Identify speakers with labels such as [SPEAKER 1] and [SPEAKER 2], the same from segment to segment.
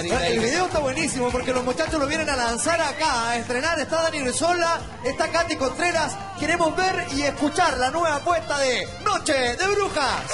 [SPEAKER 1] El video está buenísimo porque los muchachos lo vienen a lanzar acá, a estrenar. Está Dani Resola, está Katy Contreras. Queremos ver y escuchar la nueva apuesta de Noche de Brujas.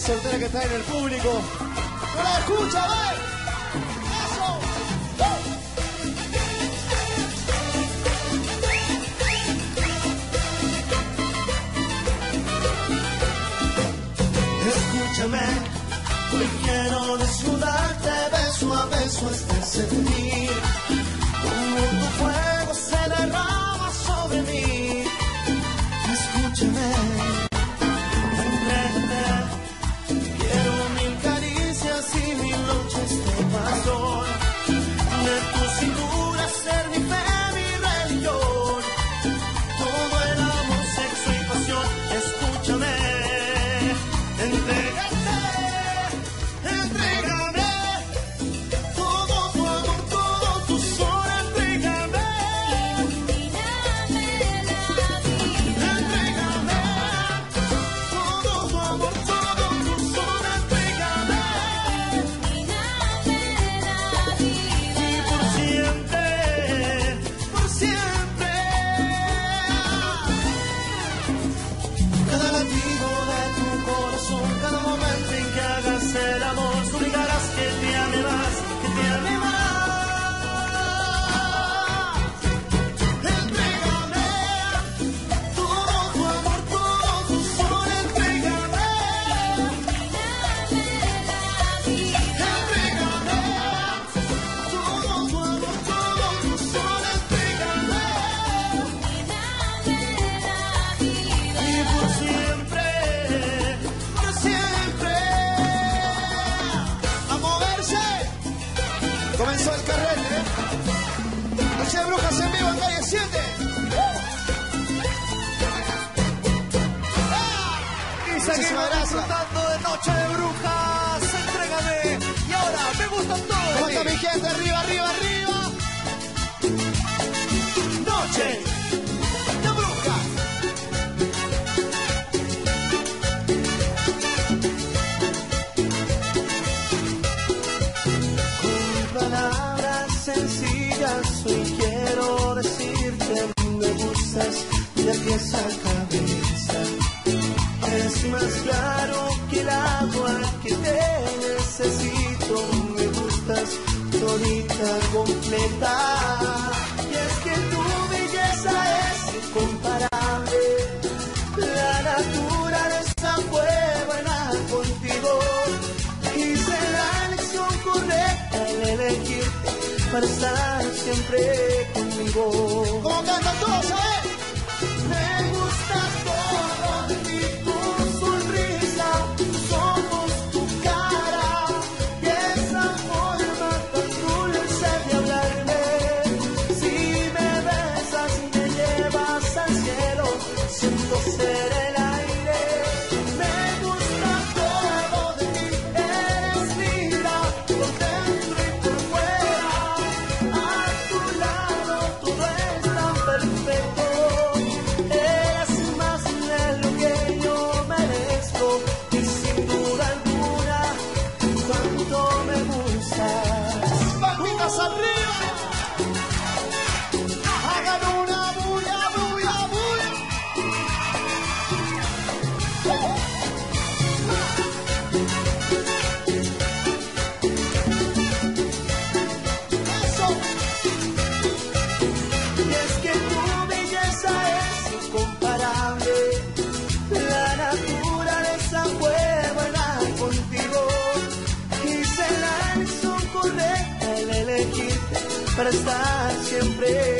[SPEAKER 1] Soltera que está en el público. ¡No la escucha. Escúchame, hoy quiero desnudarte beso a beso hasta sentir como tu fuego se derrama sobre mí.
[SPEAKER 2] y seguimos disfrutando de Noche de Brujas. Entrégame. Y ahora, me gustan todos.
[SPEAKER 1] ¿Cómo está mi gente?
[SPEAKER 2] Arriba, arriba, arriba. Noche más claro que el agua que te necesito. Me gustas todita completa. Y es que tu belleza es incomparable. La naturaleza fue buena contigo. Hice la elección correcta en elegirte
[SPEAKER 1] para estar siempre conmigo. Como
[SPEAKER 2] todos seré. Estar
[SPEAKER 1] siempre